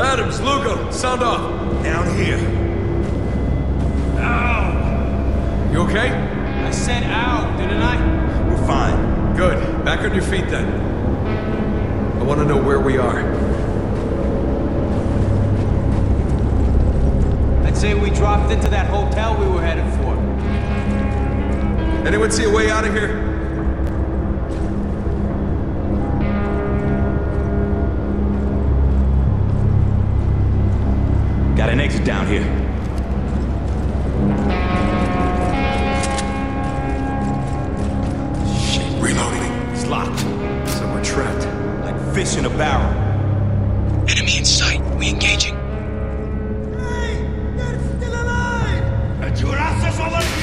Adams, Lugo, sound off. Down here. Ow! You okay? I said ow, didn't I? We're fine. Good. Back on your feet then. I want to know where we are. I'd say we dropped into that hotel we were headed for. Anyone see a way out of here? Got an exit down here. Shit. Reloading. It's locked. So we're trapped. Like fish in a barrel. Enemy in sight. We engaging. Hey! They're still Here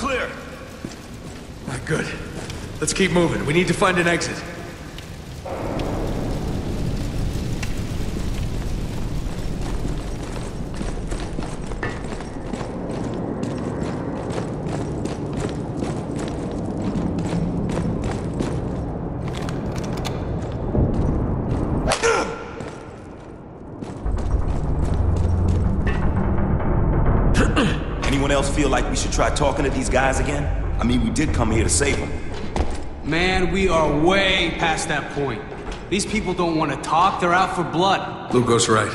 clear. Good. Let's keep moving. We need to find an exit. Anyone else feel like we should try talking to these guys again? I mean, we did come here to save them. Man, we are way past that point. These people don't want to talk, they're out for blood. Lugo's right.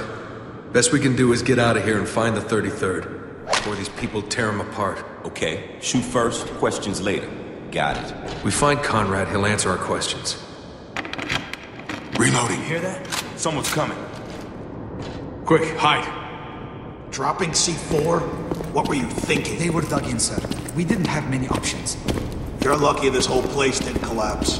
Best we can do is get out of here and find the 33rd. Before these people tear him apart. Okay, shoot first, questions later. Got it. We find Konrad, he'll answer our questions. Reloading. Hear that? Someone's coming. Quick, hide. Dropping C4? What were you thinking? They were dug in, sir. We didn't have many options. You're lucky this whole place didn't collapse.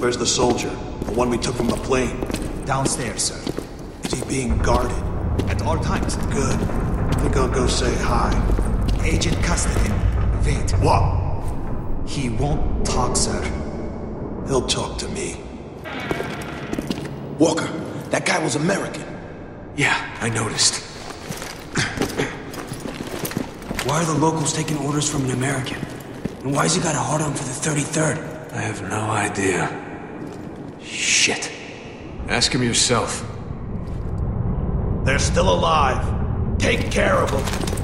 Where's the soldier? The one we took from the plane? Downstairs, sir. Is he being guarded? At all times. Good. I think I'll go say hi. Agent Constantine. Wait. What? He won't talk, sir. He'll talk to me. Walker, that guy was American. Yeah, I noticed. Why are the locals taking orders from an American? And why's he got a hard on for the 33rd? I have no idea. Shit. Ask him yourself. They're still alive. Take care of them.